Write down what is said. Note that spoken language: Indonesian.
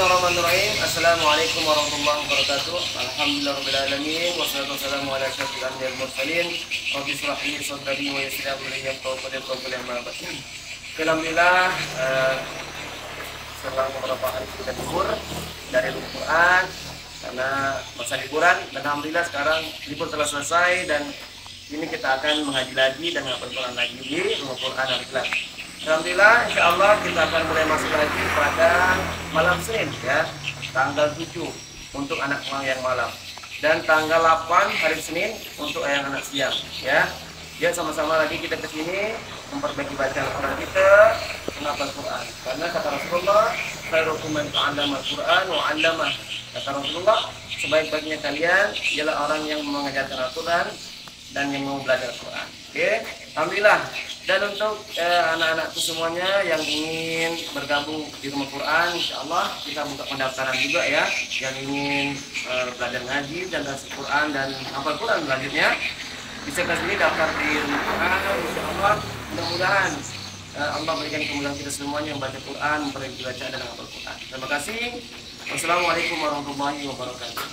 Bismillahirrahmanirrahim. Assalamualaikum warahmatullahi wabarakatuh. Alhamdulillahirabbil alamin wassalatu wassalamu ala asyrofil anbiya'il mursalin. Rabbi shrah li sadri wa yassir li amri 'uqdatam min lisani Alhamdulillah eh, setelah beberapa hari kita libur dari Al-Quran karena masa liburan dan Alhamdulillah sekarang libur telah selesai dan ini kita akan menghaji lagi dan menghafal lagi di rumah Quran Alhamdulillah. Insya Allah kita akan mulai masuk lagi pada malam Senin ya tanggal 7 untuk anak yang malam dan tanggal 8 hari Senin untuk yang anak siang ya ya sama-sama lagi kita ke sini memperbaiki bacaan Quran kita menghafal Quran karena kata Rasulullah khairukum man ta'allama Al-Quran wa 'allamah kata Rasulullah sebaik-baiknya kalian ialah orang yang mengajarkan Al-Quran dan yang mau belajar Quran. Oke, alhamdulillah. Dan untuk eh, anak-anakku semuanya yang ingin bergabung di rumah Quran, insya Allah kita buka pendaftaran juga ya, yang ingin eh, belajar ngaji dan baca Quran dan hafal Quran selanjutnya bisa ke sini daftar di rumah Quran. Insya Allah mudah-mudahan eh, Allah berikan kemudahan kita semuanya membaca Quran, memperbaiki bacaan dan hafal Quran. Terima kasih. Wassalamualaikum warahmatullahi wabarakatuh.